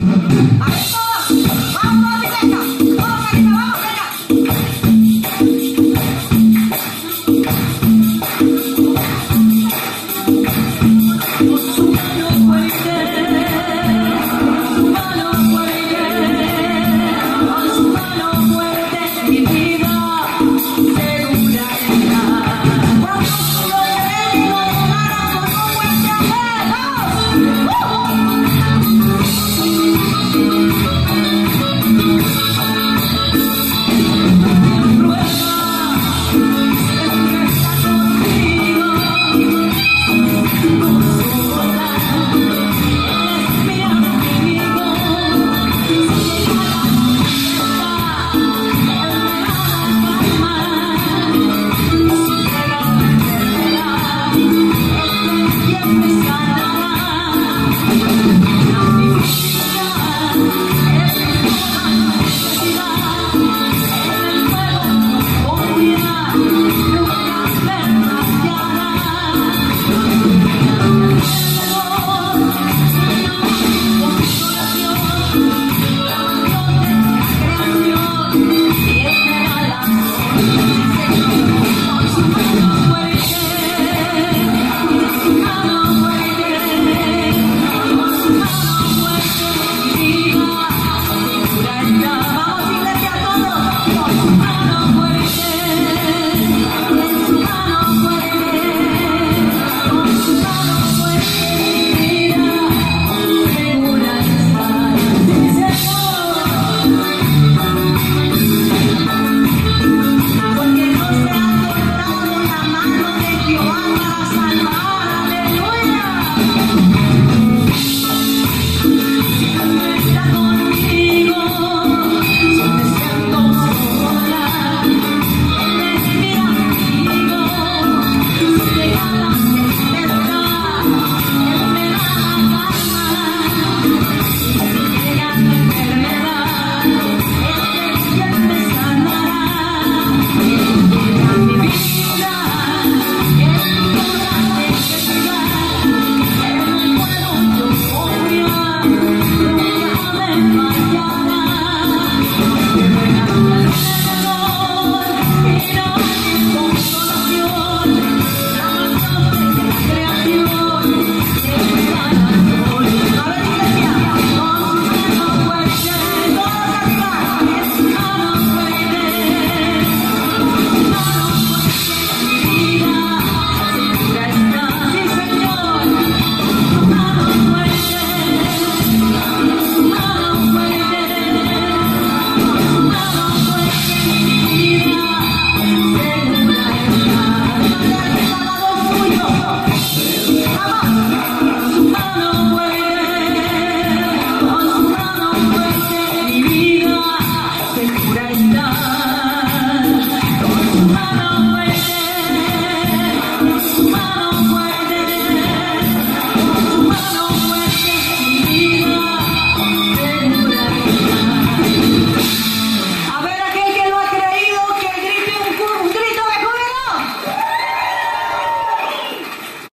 来吧!